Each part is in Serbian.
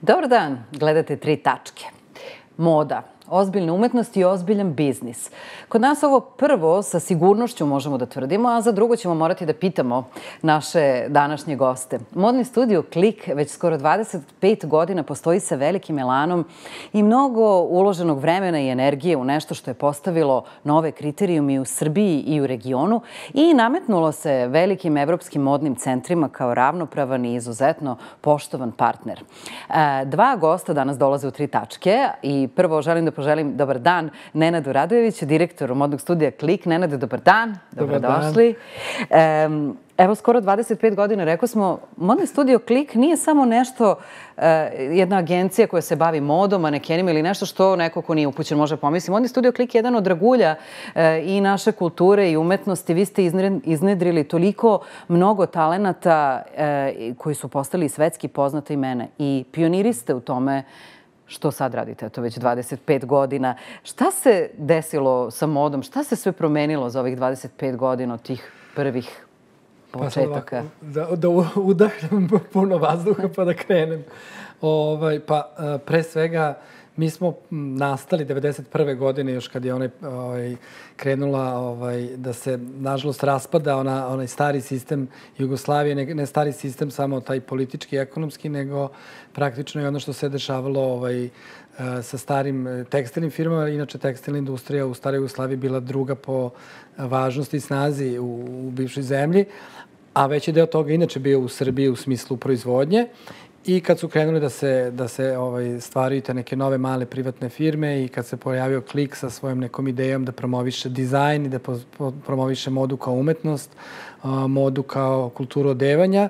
Dobar dan, gledate tri tačke. Moda, ozbiljna umetnost i ozbiljan biznis. Kod nas ovo prvo sa sigurnošću možemo da tvrdimo, a za drugo ćemo morati da pitamo naše današnje goste. Modni studio Klik već skoro 25 godina postoji sa velikim elanom i mnogo uloženog vremena i energije u nešto što je postavilo nove kriterijumi u Srbiji i u regionu i nametnulo se velikim evropskim modnim centrima kao ravnopravan i izuzetno poštovan partner. E, dva gosta danas dolaze u tri tačke i prvo želim da poželim dobar dan Nenadu Radojeviću, direktoru modnog studija Klik. Nenade, dobar dan. Dobrodošli. Um, Evo, skoro 25 godina, rekao smo, modni studio Klik nije samo nešto, eh, jedna agencija koja se bavi modom, manekenima ili nešto što neko ko nije upućen može pomisliti. Modni studio Klik je jedan od dragulja eh, i naše kulture i umetnosti. Vi ste iznedrili toliko mnogo talenata eh, koji su postali svetski poznate imene i pioniri ste u tome što sad radite, to već 25 godina. Šta se desilo sa modom? Šta se sve promenilo za ovih 25 godina od tih prvih početaka? Pa da, da udahnem puno vazduha pa da krenem. Ovaj, pa e, pre svega mi smo nastali 91. godine još kad je onaj, ovaj, krenula ovaj, da se nažalost raspada ona, onaj stari sistem Jugoslavije, ne, ne stari sistem samo taj politički ekonomski, nego praktično i ono što se dešavalo ovaj, e, sa starim e, tekstilnim firmama. Inače, tekstilna industrija u staroj Jugoslaviji bila druga po važnosti i snazi u, u bivšoj zemlji, a veći deo toga inače bio u Srbiji u smislu proizvodnje. I kad su krenuli da se, da se ovaj, stvaraju te neke nove male privatne firme i kad se pojavio Klik sa svojom nekom idejom da promoviše dizajn i da po, po, promoviše modu kao umetnost, a, modu kao kulturu odevanja,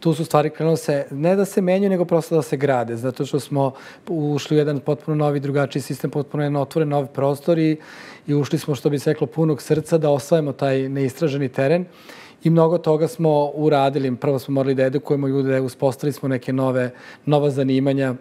tu su stvari krenule se, ne da se menjaju, nego prosto da se grade, zato što smo ušli u jedan potpuno novi, drugačiji sistem, potpuno jedan otvoren novi prostor i, i ušli smo, što bi se reklo, punog srca da osvajamo taj neistraženi teren i mnogo toga smo uradili. Prvo smo morali da edukujemo ljude, da uspostavili smo neke nove, nova zanimanja.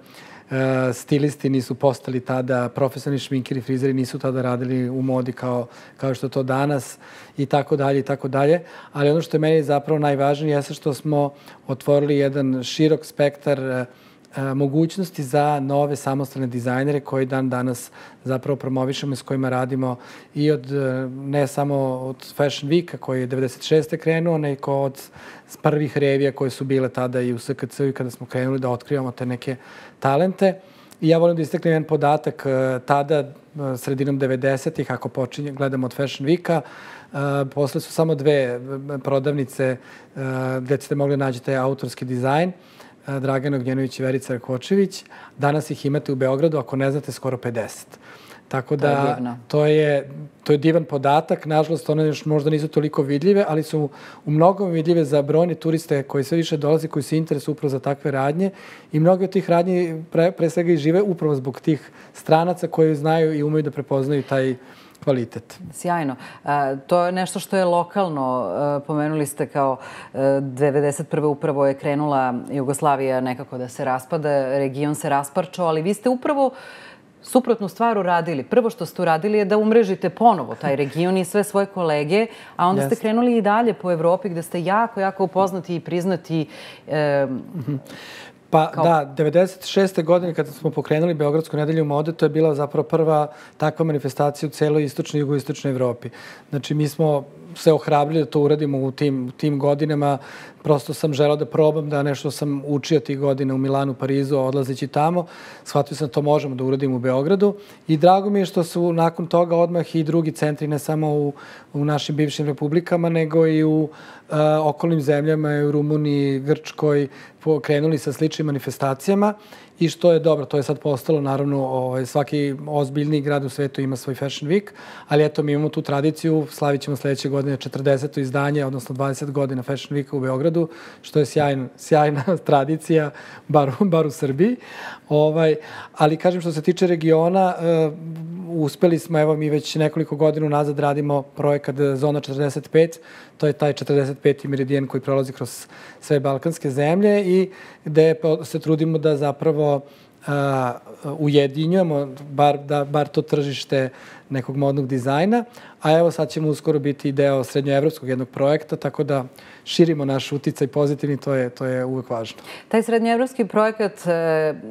E, stilisti nisu postali tada, profesionalni šminkeri, frizeri nisu tada radili u modi kao, kao što to danas i tako dalje i tako dalje. Ali ono što je meni zapravo najvažnije jeste što smo otvorili jedan širok spektar uh, E, mogućnosti za nove samostalne dizajnere koji dan danas zapravo promovišemo i s kojima radimo i od, e, ne samo od Fashion Weeka koji je 96. krenuo, nego od prvih revija koje su bile tada i u SKC-u i kada smo krenuli da otkrivamo te neke talente. I ja volim da istaknem jedan podatak, e, tada, sredinom 90-ih, ako počinje, gledamo od Fashion Weeka, posle su samo dve prodavnice gde ćete mogli nađete autorski dizajn. Dragana Ognjenović i Verica Rakočević. Danas ih imate u Beogradu, ako ne znate, skoro 50. Tako da, to je, to je, to je divan podatak. Nažalost, one još možda nisu toliko vidljive, ali su u mnogom vidljive za brojne turiste koji sve više dolaze, koji se interesuju upravo za takve radnje. I mnogi od tih radnji pre, pre svega i žive upravo zbog tih stranaca koji znaju i umeju da prepoznaju taj kvalitet. Sjajno. A, to je nešto što je lokalno. A, pomenuli ste kao a, 91. upravo je krenula Jugoslavija nekako da se raspada, region se rasparčao, ali vi ste upravo suprotnu stvar uradili. Prvo što ste uradili je da umrežite ponovo taj region i sve svoje kolege, a onda ste krenuli i dalje po Evropi gde ste jako, jako upoznati i priznati. E. Pa Kao... da, 96. godine kada smo pokrenuli Beogradsku nedelju mode, to je bila zapravo prva takva manifestacija u celoj istočnoj i jugoistočnoj Evropi. Znači, mi smo se ohrabrili da to uradimo u tim, u tim godinama. Prosto sam želao da probam da nešto sam učio tih godina u Milanu, Parizu, odlazeći tamo. Shvatio sam da to možemo da uradimo u Beogradu. I drago mi je što su nakon toga odmah i drugi centri, ne samo u, u našim bivšim republikama, nego i u okolnim zemljama, u Rumuniji, Grčkoj, krenuli sa sličnim manifestacijama i što je dobro, to je sad postalo, naravno, ovaj, svaki ozbiljni grad u svetu ima svoj Fashion Week, ali eto, mi imamo tu tradiciju, slavit ćemo sledeće godine 40. izdanje, odnosno 20 godina Fashion Weeka u Beogradu, što je sjajna, sjajna tradicija, bar, bar u Srbiji. Ovaj, ali kažem, što se tiče regiona, uh, uspeli smo, evo mi već nekoliko godina nazad radimo projekat Zona 45, to je taj 45. meridijan koji prolazi kroz sve balkanske zemlje i gde se trudimo da zapravo ujedinjujemo, bar, da, bar to tržište nekog modnog dizajna, a evo sad ćemo uskoro biti deo srednjoevropskog jednog projekta, tako da širimo naš uticaj pozitivni, to je, to je uvek važno. Taj srednjoevropski projekat e,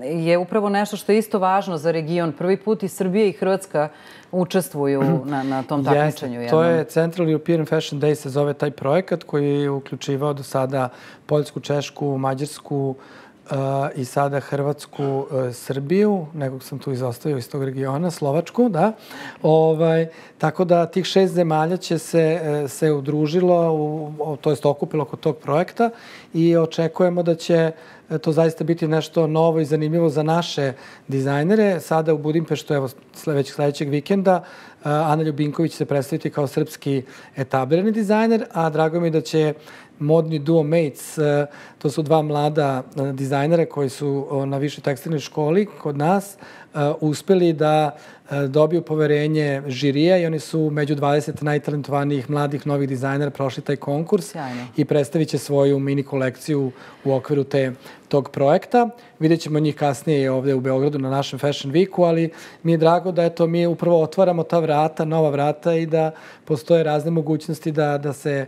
je upravo nešto što je isto važno za region. Prvi put i Srbija i Hrvatska učestvuju na, na tom takmičenju. Jeste, to je Central European Fashion Day se zove taj projekat koji je uključivao do sada Poljsku, Češku, Mađarsku, uh, i sada Hrvatsku, uh, Srbiju, nekog sam tu izostavio iz tog regiona, Slovačku, da. Ovaj, tako da tih šest zemalja će se, uh, se udružilo, u, to jest okupilo oko tog projekta i očekujemo da će to zaista biti nešto novo i zanimljivo za naše dizajnere. Sada u Budimpeštu, evo, već sledećeg vikenda, Ana Ljubinković se predstaviti kao srpski etablirani dizajner, a drago mi je da će modni duo Mates, e, to su dva mlada e, dizajnera koji su na višoj tekstilnoj školi kod nas e, uspeli da dobiju poverenje žirija i oni su među 20 najtalentovanijih mladih novih dizajnera prošli taj konkurs Sjajno. i predstavit će svoju mini kolekciju u okviru te, tog projekta. Vidjet ćemo njih kasnije ovde u Beogradu na našem Fashion Weeku, ali mi je drago da eto, mi upravo otvaramo ta vrata, nova vrata i da postoje razne mogućnosti da, da se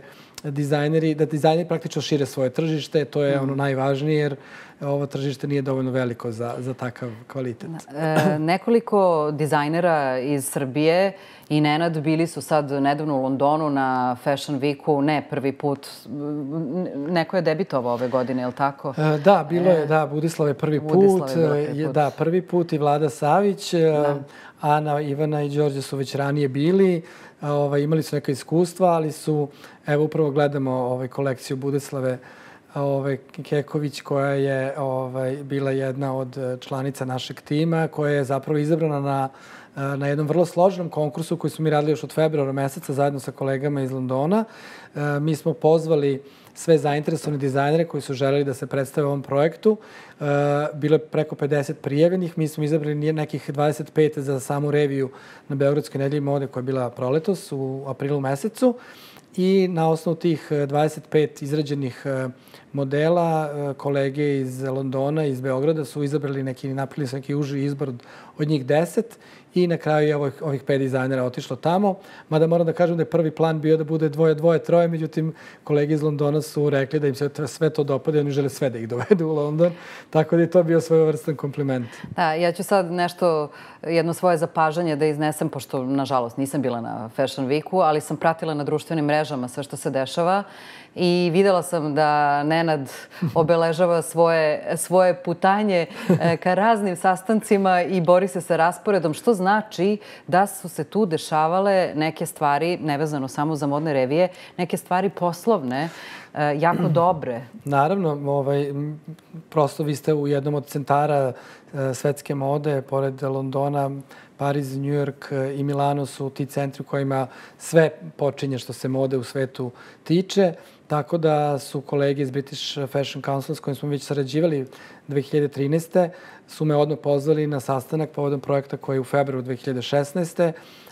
dizajneri, da dizajneri praktično šire svoje tržište, to je mm. ono najvažnije jer ovo tržište nije dovoljno veliko za, za takav kvalitet. E, nekoliko dizajnera iz Srbije i Nenad bili su sad nedavno u Londonu na Fashion Weeku, ne prvi put, neko je debitovao ove godine, je li tako? E, da, bilo je, e, da, Budislav je prvi put, je prvi put. da, prvi put i Vlada Savić, e, da. Ana, Ivana i Đorđe su već ranije bili, ovaj, imali su neka iskustva, ali su, evo upravo gledamo ovaj, kolekciju Budeslave ovaj, Keković koja je ovaj, bila jedna od e, članica našeg tima, koja je zapravo izabrana na e, na jednom vrlo složenom konkursu koji smo mi radili još od februara meseca zajedno sa kolegama iz Londona. E, mi smo pozvali sve zainteresovane dizajnere koji su želeli da se predstave u ovom projektu. Bilo je preko 50 prijavljenih. Mi smo izabrali nekih 25 za samu reviju na Beogradskoj nedelji mode koja je bila proletos u aprilu mesecu. I na osnovu tih 25 izrađenih modela. E, kolege iz Londona, iz Beograda su izabrali neki, napravili su neki uži izbor od, njih deset i na kraju je ovih, ovih pet dizajnera otišlo tamo. Mada moram da kažem da je prvi plan bio da bude dvoje, dvoje, troje, međutim kolege iz Londona su rekli da im se sve to dopade i oni žele sve da ih dovedu u London. Tako da je to bio svojevrstan kompliment. Da, ja ću sad nešto, jedno svoje zapažanje da iznesem, pošto nažalost nisam bila na Fashion Weeku, ali sam pratila na društvenim mrežama sve što se dešava i videla sam da Nenad obeležava svoje, svoje putanje e, ka raznim sastancima i bori se sa rasporedom, što znači da su se tu dešavale neke stvari, nevezano samo za modne revije, neke stvari poslovne, e, jako dobre. Naravno, ovaj, prosto vi ste u jednom od centara e, svetske mode, pored Londona, Pariz, New York i Milano su ti centri u kojima sve počinje što se mode u svetu tiče. Tako da su kolege iz British Fashion Council s kojim smo već sarađivali 2013. su me odmah pozvali na sastanak povodom projekta koji je u februaru 2016.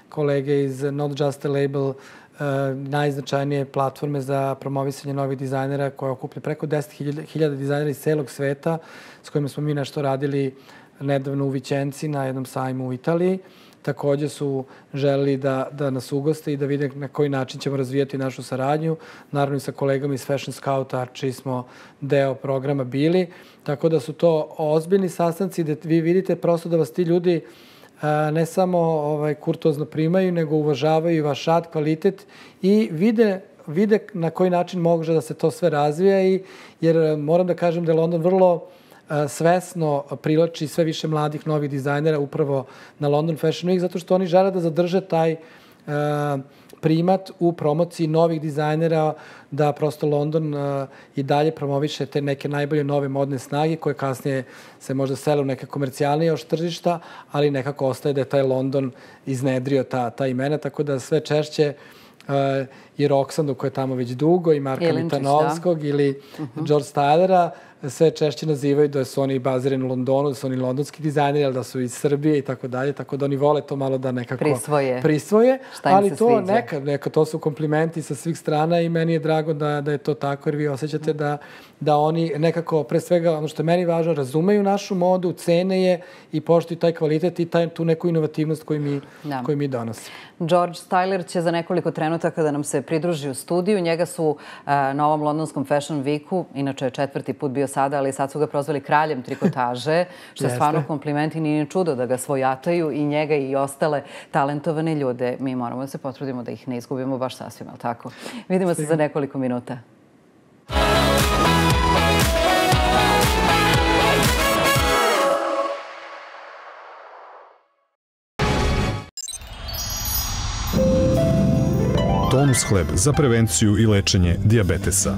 Kolege iz Not Just a Label uh, najznačajnije platforme za promovisanje novih dizajnera koja okuplja preko 10.000 dizajnera iz celog sveta s kojima smo mi nešto radili nedavno u Vićenci na jednom sajmu u Italiji. Uh, takođe su želeli da, da nas ugoste i da vide na koji način ćemo razvijati našu saradnju. Naravno i sa kolegama iz Fashion Scouta, čiji smo deo programa bili. Tako da su to ozbiljni sastanci gde vi vidite prosto da vas ti ljudi a, ne samo ovaj, kurtozno primaju, nego uvažavaju vaš rad, kvalitet i vide vide na koji način može da se to sve razvija i jer moram da kažem da je London vrlo svesno privlači sve više mladih novih dizajnera upravo na London Fashion Week, zato što oni žele da zadrže taj primat u promociji novih dizajnera, da prosto London i dalje promoviše te neke najbolje nove modne snage koje kasnije se možda sele u neke komercijalnije još tržišta, ali nekako ostaje da je taj London iznedrio ta, ta imena, tako da sve češće uh, i Roxandu koja je tamo već dugo i Marka Mitanovskog da. ili uh -huh. George Stylera sve češće nazivaju da su oni bazirani u Londonu, da su oni londonski dizajneri, ali da su iz Srbije i tako dalje, tako da oni vole to malo da nekako prisvoje. prisvoje Šta im ali se to sviđa. neka, neka, to su komplimenti sa svih strana i meni je drago da, da je to tako, jer vi osjećate da, da oni nekako, pre svega, ono što je meni važno, razumeju našu modu, cene je i poštuju taj kvalitet i taj, tu neku inovativnost koju mi, Da. koju mi donosimo. George Styler će za nekoliko trenutaka da nam se pridruži u studiju. Njega su uh, na ovom londonskom Fashion Weeku, inače je četvrti put bio sada, ali sad su ga prozvali kraljem trikotaže, što je stvarno kompliment i nije ni čudo da ga svojataju i njega i ostale talentovane ljude. Mi moramo da se potrudimo da ih ne izgubimo baš sasvim, ali tako? Vidimo se za nekoliko minuta. Tonus hleb za prevenciju i lečenje dijabetesa.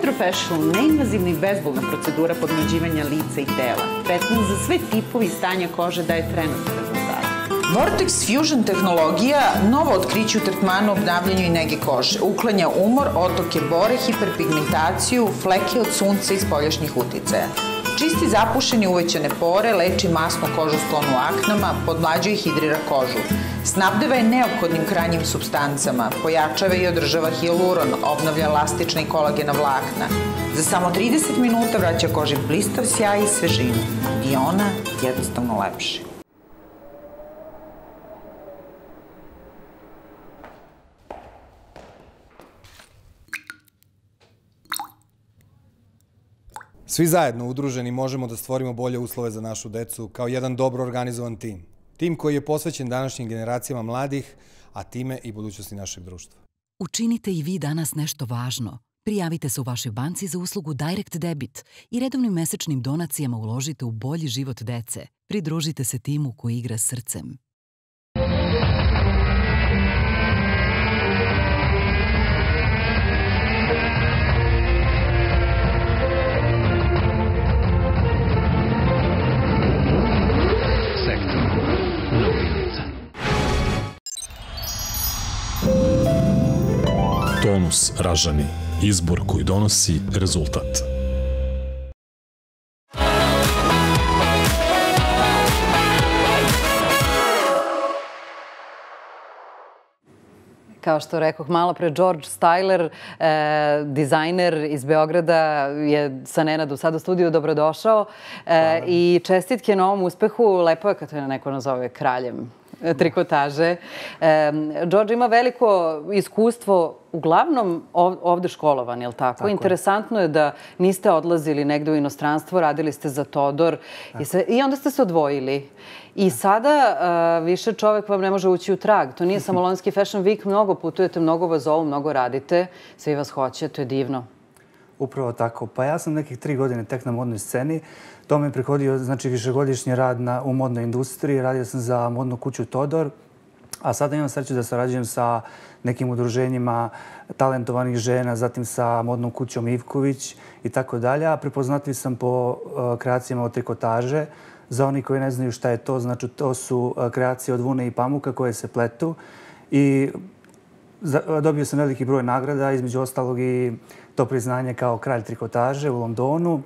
Hydrofacial, neinvazivna i bezbolna procedura podmlađivanja lica i tela. Tretman za sve tipovi stanja kože daje trenutne rezultate. Vortex Fusion tehnologija novo otkriće u tretmanu, obnavljanju i nege kože. Uklanja umor, otoke bore, hiperpigmentaciju, fleke od sunca i spoljašnjih uticaja. Čisti zapušeni uvećane pore, leči masnu kožu sklonu aknama, podmlađuje i hidrira kožu. Snabdeva je neophodnim krajnjim substancama, pojačava i održava hialuron, obnavlja elastična i kolagena vlakna. Za samo 30 minuta vraća koži blistav sjaj i svežinu. Diona jednostavno lepši. Svi zajedno udruženi možemo da stvorimo bolje uslove za našu decu kao jedan dobro organizovan tim. Tim koji je posvećen današnjim generacijama mladih, a time i budućnosti našeg društva. Učinite i vi danas nešto važno. Prijavite se u vašoj banci za uslugu Direct Debit i redovnim mesečnim donacijama uložite u bolji život dece. Pridružite se timu koji igra srcem. Tonus ražani. Izbor koji donosi rezultat. Kao što rekoh malo pre, George Styler, e, dizajner iz Beograda, je sa Nenadu sad u studiju dobrodošao. E, I čestitke na ovom uspehu. Lepo je kad te neko nazove kraljem trikotaže. E, George ima veliko iskustvo, uglavnom ov- ovde školovan, je li tako? Interesantno je da niste odlazili negde u inostranstvo, radili ste za Todor i, sve, i onda ste se odvojili. I sada uh, više čovek vam ne može ući u trag. To nije samo Lonski Fashion Week, mnogo putujete, mnogo vas zovu, mnogo radite, svi vas hoće, to je divno. Upravo tako. Pa ja sam nekih tri godine tek na modnoj sceni. To me je prihodio znači, višegodišnji rad na, u modnoj industriji. Radio sam za modnu kuću Todor. A sada imam sreću da sarađujem sa nekim udruženjima talentovanih žena, zatim sa modnom kućom Ivković i tako dalje. A prepoznatljiv sam po uh, kreacijama od trikotaže. Za oni koji ne znaju šta je to, znači to su uh, kreacije od vune i pamuka koje se pletu. I Dobio sam veliki broj nagrada, između ostalog i to priznanje kao kralj trikotaže u Londonu.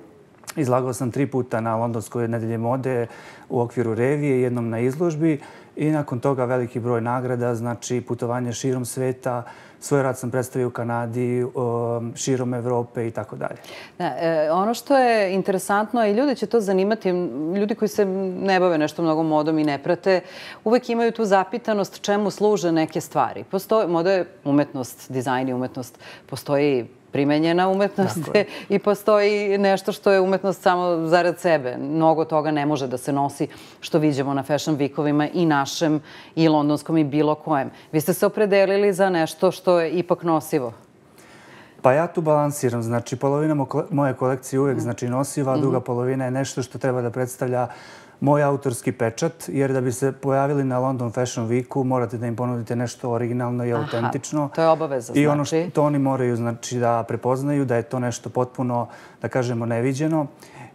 Izlagao sam tri puta na Londonskoj nedelje mode u okviru revije, jednom na izložbi i nakon toga veliki broj nagrada, znači putovanje širom sveta. Svoj rad sam predstavio u Kanadi, širom Evrope i tako dalje. Da, e, ono što je interesantno, i ljudi će to zanimati, ljudi koji se ne bave nešto mnogo modom i ne prate, uvek imaju tu zapitanost čemu služe neke stvari. Moda je umetnost, dizajn je umetnost, postoji primenjena umetnost i postoji nešto što je umetnost samo zarad sebe. Mnogo toga ne može da se nosi što viđemo na fashion weekovima i našem i londonskom i bilo kojem. Vi ste se opredelili za nešto što je ipak nosivo. Pa ja tu balansiram, znači polovina mo- moje kolekcije uvek znači nosiva, a druga polovina je nešto što treba da predstavlja moj autorski pečat, jer da bi se pojavili na London Fashion Weeku morate da im ponudite nešto originalno i autentično. to je obaveza, I ono znači. što oni moraju znači, da prepoznaju, da je to nešto potpuno, da kažemo, neviđeno.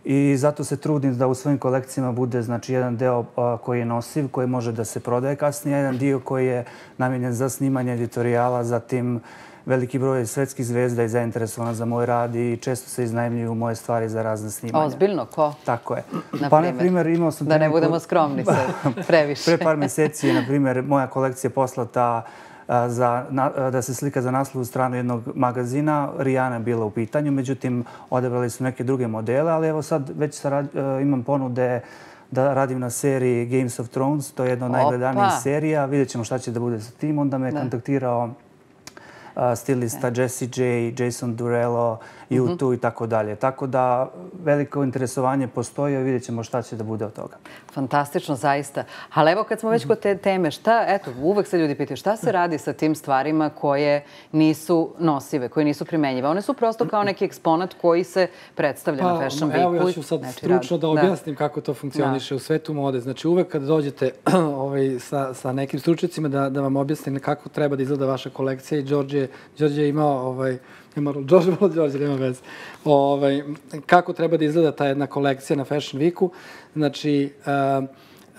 I zato se trudim da u svojim kolekcijama bude znači, jedan deo a, koji je nosiv, koji može da se prodaje kasnije, jedan dio koji je namenjen za snimanje editorijala, zatim veliki broj svetskih zvezda je zainteresovana za moj rad i često se iznajemljuju moje stvari za razne snimanja. Ozbiljno, ko? Tako je. Na pa, na primjer, imao sam... Da ne budemo skromni sad, previše. Pre par meseci je, na primjer, moja kolekcija poslata za, na, da se slika za naslovnu stranu jednog magazina. Rijana je bila u pitanju, međutim, odebrali su neke druge modele, ali evo sad već sarad, a, imam ponude da radim na seriji Games of Thrones, to je jedna od najgledanijih serija. Vidjet ćemo šta će da bude sa tim. Onda me Da. kontaktirao stilista Jesse J, Jason Durello, U2 i tako dalje. Tako da veliko interesovanje postoji, a vidjet ćemo šta će da bude od toga. Fantastično, zaista. Ali evo kad smo već kod te teme, šta, eto, uvek se ljudi pitaju šta se radi sa tim stvarima koje nisu nosive, koje nisu primenjive. One su prosto kao neki eksponat koji se predstavlja na Fashion Weeku. Pa, Evo ja ću sad Znači, stručno rad- da objasnim kako to funkcioniše u svetu mode. Znači uvek kad dođete ovaj, sa, sa nekim stručnicima da, da vam objasnim kako treba da izgleda vaša kolekcija i Đorđe, Đorđe je imao ovaj, ima Đorđe malo Đorđe, nema veze. Ovaj, kako treba da izgleda ta jedna kolekcija na Fashion Weeku. Znači, uh,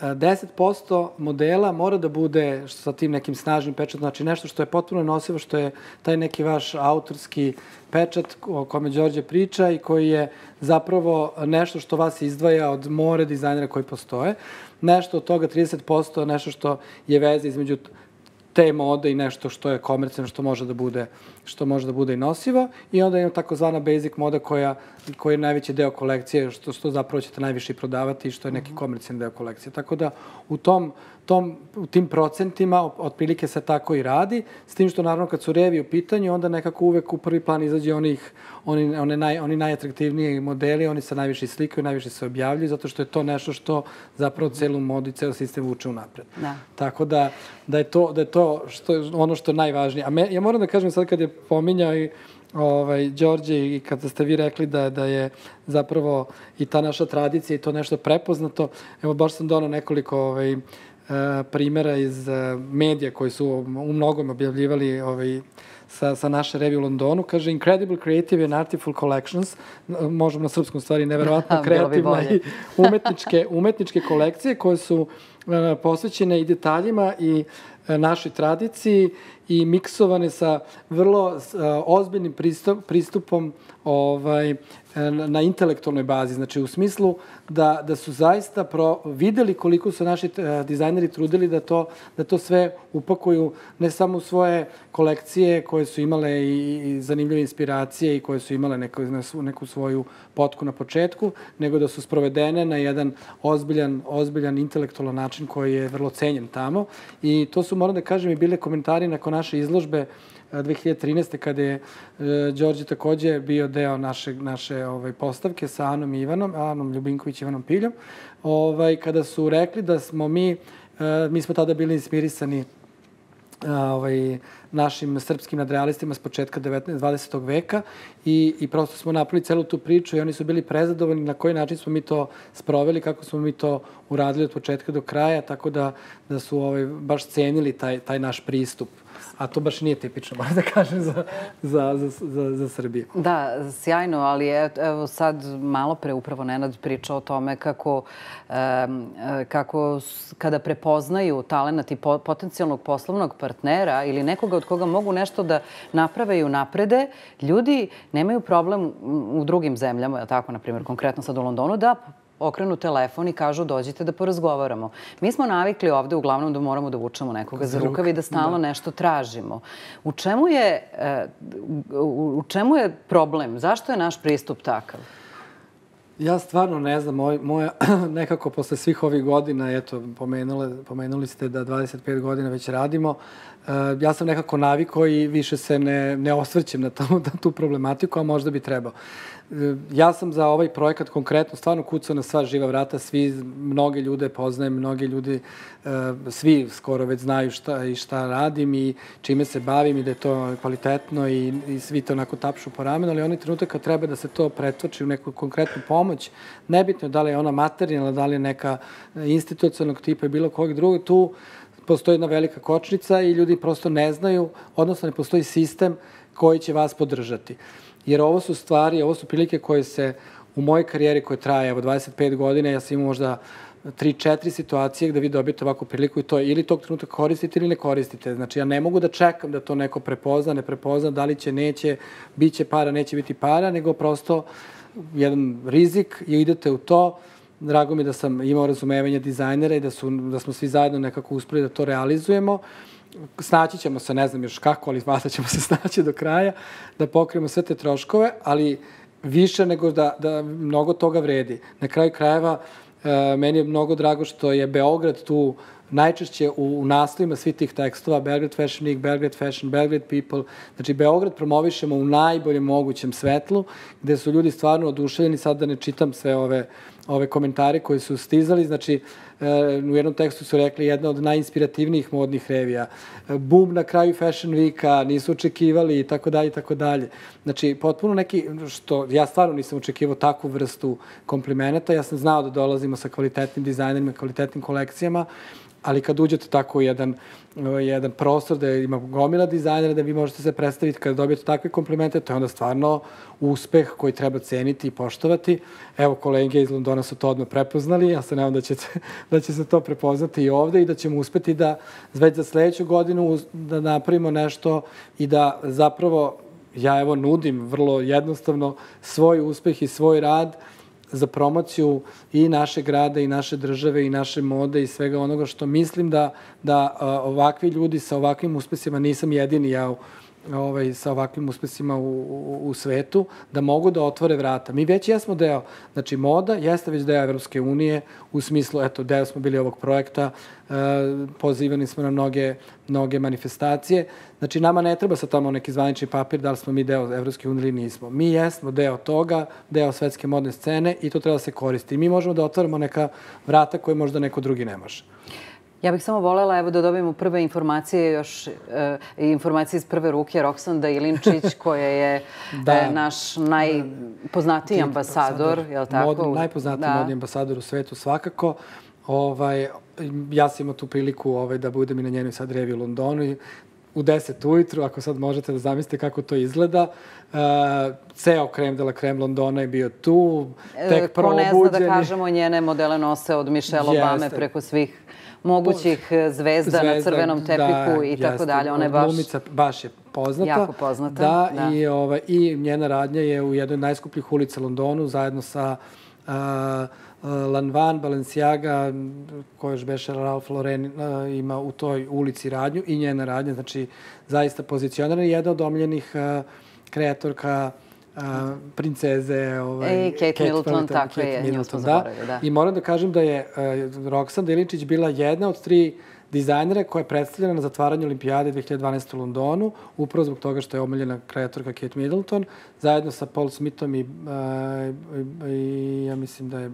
10% modela mora da bude sa tim nekim snažnim pečatom, znači nešto što je potpuno nosivo, što je taj neki vaš autorski pečat o kome Đorđe priča i koji je zapravo nešto što vas izdvaja od more dizajnera koji postoje. Nešto od toga 30%, nešto što je veza između te mode i nešto što je komercijalno, što može da bude što može da bude i nosivo i onda ima takozvana basic moda koja koji je najveći deo kolekcije što što zapravo ćete najviše prodavati i što je neki komercijalni deo kolekcije. Tako da u tom tom u tim procentima otprilike se tako i radi, s tim što naravno kad su revi u pitanju, onda nekako uvek u prvi plan izađe onih oni one naj oni najatraktivniji modeli, oni se najviše slikaju, najviše se objavljuju zato što je to nešto što zapravo celu modu i ceo sistem vuče unapred. Da. Tako da, da je to, da je to što ono što je najvažnije. A me, ja moram da kažem sad kad je pominjao i ovaj, Đorđe i kada ste vi rekli da, da je zapravo i ta naša tradicija i to nešto prepoznato, evo baš sam donao nekoliko ovaj, e, primera iz e, medija koji su u mnogom objavljivali ovaj, sa, sa naše revije u Londonu. Kaže, Incredible Creative and Artful Collections, možemo na srpskom stvari, neverovatno kreativna bolje. i umetničke, umetničke kolekcije koje su e, posvećene i detaljima i e, našoj tradiciji i miksovane sa vrlo e, ozbiljnim pristup, pristupom ovaj, e, na na intelektualnoj bazi. Znači, u smislu da, da su zaista pro, videli koliko su naši e, dizajneri trudili da to, da to sve upakuju ne samo u svoje kolekcije koje su imale i, i zanimljive inspiracije i koje su imale neku, neku svoju potku na početku, nego da su sprovedene na jedan ozbiljan, ozbiljan intelektualan način koji je vrlo cenjen tamo. I to su, moram da kažem, i bile komentari nakon naše izložbe 2013. kada je e, Đorđe takođe bio deo naše, naše ovaj, postavke sa Anom i Ivanom, Anom Ljubinković i Ivanom Piljom, ovaj, kada su rekli da smo mi, e, mi smo tada bili inspirisani a, ovaj, našim srpskim nadrealistima s početka 19. 20. veka i, i prosto smo napravili celu tu priču i oni su bili prezadovoljni na koji način smo mi to sproveli, kako smo mi to uradili od početka do kraja, tako da, da su ovaj, baš cenili taj, taj naš pristup. A to baš nije tipično, moram da kažem, za, za, za, za, za Srbiju. Da, sjajno, ali evo sad malo pre upravo Nenad pričao o tome kako, e, kako kada prepoznaju talenat i po, potencijalnog poslovnog partnera ili nekoga od koga mogu nešto da naprave i unaprede, ljudi nemaju problem u- drugim zemljama, tako, na primjer, konkretno sad u Londonu, da okrenu telefon i kažu dođite da porazgovaramo. Mi smo navikli ovde uglavnom da moramo da vučemo nekoga za rukav i da stalno nešto tražimo. U čemu je, e, u, čemu je problem? Zašto je naš pristup takav? Ja stvarno ne znam, moj, moja, nekako posle svih ovih godina, eto, pomenule, pomenuli ste da 25 godina već radimo, ja sam nekako naviko i više se ne, ne osvrćem na, to, na tu problematiku, a možda bi trebao. Ja sam za ovaj projekat konkretno stvarno kucao na sva živa vrata, svi, mnoge ljude poznajem, mnogi ljudi, e, svi skoro već znaju šta, i šta radim i čime se bavim i da je to kvalitetno i, i svi to onako tapšu po ramenu, ali onaj trenutak kad treba da se to pretvrči u neku konkretnu pomoć, nebitno je da li je ona materijalna, da li je neka institucionalnog tipa i bilo kojeg drugog, tu postoji jedna velika kočnica i ljudi prosto ne znaju, odnosno ne postoji sistem koji će vas podržati. Jer ovo su stvari, ovo su prilike koje se u mojoj karijeri koja traje evo 25 godina, ja sam imao možda tri, četiri situacije gde vi dobijete ovakvu priliku i to je ili tog trenutka koristite ili ne koristite. Znači, ja ne mogu da čekam da to neko prepozna, ne prepozna, da li će, neće, bit će para, neće biti para, nego prosto jedan rizik i idete u to. Drago mi da sam imao razumevanje dizajnera i da, su, da smo svi zajedno nekako uspeli da to realizujemo snaći ćemo se, ne znam još kako, ali vada ćemo se snaći do kraja, da pokrijemo sve te troškove, ali više nego da, da mnogo toga vredi. Na kraju krajeva, e, meni je mnogo drago što je Beograd tu najčešće u, naslovima svih tih tekstova, Belgrade Fashion Week, Belgrade Fashion, Belgrade People, znači Beograd promovišemo u najboljem mogućem svetlu, gde su ljudi stvarno oduševljeni, sad da ne čitam sve ove, ove komentare koji su stizali, znači E, u jednom tekstu su rekli jedna od najinspirativnijih modnih revija. E, Boom na kraju Fashion Weeka, nisu očekivali i tako dalje i tako dalje. Znači, potpuno neki, što ja stvarno nisam očekivao takvu vrstu komplimenata, ja sam znao da dolazimo sa kvalitetnim dizajnerima, kvalitetnim kolekcijama, ali kad uđete tako u jedan, jedan prostor da ima gomila dizajnera, da vi možete se predstaviti kada dobijete takve komplimente, to je onda stvarno uspeh koji treba ceniti i poštovati. Evo, kolege iz Londona su to odmah prepoznali, ja se nadam da, ćete, da će se to prepoznati i ovde i da ćemo uspeti da već za sledeću godinu da napravimo nešto i da zapravo ja evo nudim vrlo jednostavno svoj uspeh i svoj rad za promociju i naše grada i naše države i naše mode i svega onoga što mislim da, da ovakvi ljudi sa ovakvim uspesima, nisam jedini ja ovaj, sa ovakvim uspesima u, u, u svetu, da mogu da otvore vrata. Mi već jesmo deo, znači moda jeste već deo Evropske unije, u smislu, eto, deo smo bili ovog projekta, e, pozivani smo na mnoge, mnoge manifestacije. Znači, nama ne treba sa tamo neki zvanični papir da li smo mi deo Evropske unije ili nismo. Mi jesmo deo toga, deo svetske modne scene i to treba da se koristi. Mi možemo da otvorimo neka vrata koje možda neko drugi ne može. Ja bih samo volela evo da dobijemo prve informacije još e, informacije iz prve ruke Roksanda Ilinčić koja je da. e, naš najpoznatiji ambasador, je li tako? Mod, najpoznatiji da. modni ambasador u svetu svakako. Ovaj, ja sam imao tu priliku ovaj, da budem i na njenoj sad revi u Londonu i u 10 ujutru, ako sad možete da zamislite kako to izgleda. Uh, ceo krem de la creme Londona je bio tu, tek probuđeni. Ko ne zna da kažemo, njene modele nose od Michelle Obame preko svih mogućih zvezda, zvezda na crvenom da, tepiku da, i tako jeste. dalje. Ona je baš... Glumica baš je poznata. Jako poznata. Da, da. I, ovaj, i njena radnja je u jednoj najskupljih ulica Londonu zajedno sa uh, Lanvan, Balenciaga, koja još beše Ralph Lauren uh, ima u toj ulici radnju i njena radnja, znači zaista pozicionirana. Jedna od omiljenih uh, kreatorka a, princeze. Ovaj, I Kate, Kate Middleton, Middleton tako Kate je, Middleton, da. da. I moram da kažem da je uh, Roxanne Deličić bila jedna od tri dizajnera koja je predstavljena na zatvaranju olimpijade 2012. u Londonu, upravo zbog toga što je omiljena kreatorka Kate Middleton, zajedno sa Paul Smithom i, uh, i ja mislim da je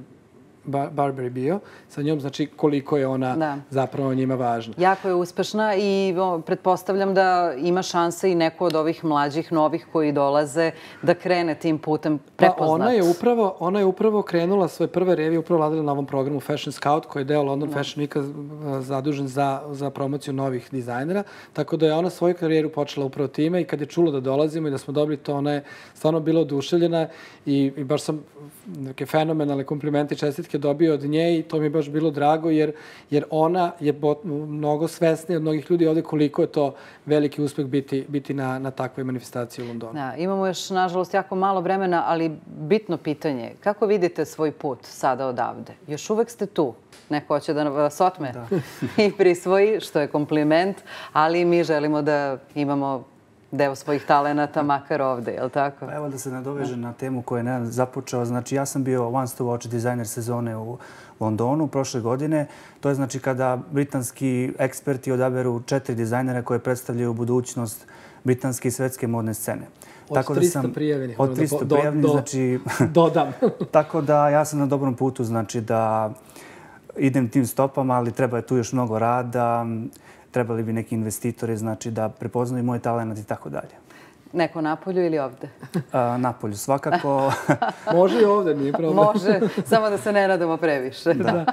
Barbary bio sa njom, znači koliko je ona da. zapravo njima važna. Jako je uspešna i o, pretpostavljam da ima šanse i neko od ovih mlađih, novih koji dolaze da krene tim putem prepoznat. Pa ona je upravo, ona je upravo krenula svoje prve revije, upravo radila na ovom programu Fashion Scout, koji je deo London da. Fashion Weeka zadužen za, za promociju novih dizajnera, tako da je ona svoju karijeru počela upravo time i kad je čula da dolazimo i da smo dobili to, ona je stvarno bila oduševljena i, i baš sam neke fenomenalne komplimente i čestitke dobio od nje i to mi je baš bilo drago jer, jer ona je bot, mnogo svesnija od mnogih ljudi ovde koliko je to veliki uspeh biti, biti na, na takvoj manifestaciji u Londonu. Da, imamo još, nažalost, jako malo vremena, ali bitno pitanje. Kako vidite svoj put sada odavde? Još uvek ste tu. Neko hoće da vas otme da. i prisvoji, što je kompliment, ali mi želimo da imamo deo svojih talenata makar ovde, je li tako? Pa evo da se nadoveže na temu koju je Nenad započeo. Znači, ja sam bio Once to Watch dizajner sezone u Londonu prošle godine. To je znači kada britanski eksperti odaberu četiri dizajnera koje predstavljaju budućnost britanske i svetske modne scene. Od tako 300 da sam, prijavljenih. Od 300 do, prijavljenih, do, znači... Dodam. tako da ja sam na dobrom putu, znači da idem tim stopama, ali treba je tu još mnogo rada trebali bi neki investitori znači, da prepoznaju moj talent i tako dalje. Neko na polju ili ovde? A, na polju, svakako. Može i ovde, nije problem. Može, samo da se ne radimo previše. da. da.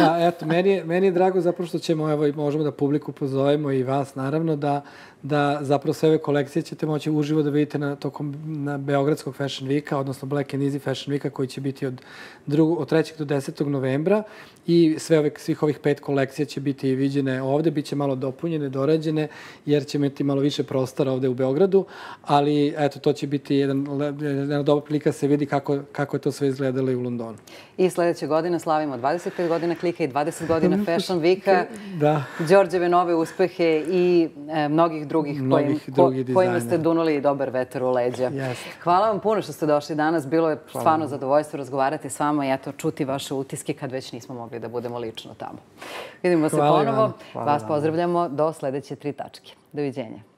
A, eto, meni je, meni je drago zapravo što ćemo, evo, možemo da publiku pozovemo i vas, naravno, da, da zapravo sve ove kolekcije ćete moći uživo da vidite na, tokom na Beogradskog Fashion Weeka, odnosno Black and Easy Fashion Weeka koji će biti od, drug, od 3. do 10. novembra i sve ove, svih ovih pet kolekcija će biti viđene ovde, bit će malo dopunjene, dorađene, jer će imati malo više prostora ovde u Beogradu, ali eto, to će biti jedan, jedna dobra prilika da se vidi kako, kako je to sve izgledalo i u Londonu. I sledeće godine slavimo 25 godina klika i 20 godina Fashion Weeka. Da. Đorđeve nove uspehe i e, mnogih drugih, Mnogih kojim, drugih ko, kojima ste dunuli dobar vetar u leđa. Jeste. Hvala vam puno što ste došli danas. Bilo je stvarno zadovoljstvo razgovarati s vama i eto, čuti vaše utiske kad već nismo mogli da budemo lično tamo. Vidimo se Hvala, ponovo. Hvala Vas pozdravljamo do sledeće tri tačke. Doviđenja.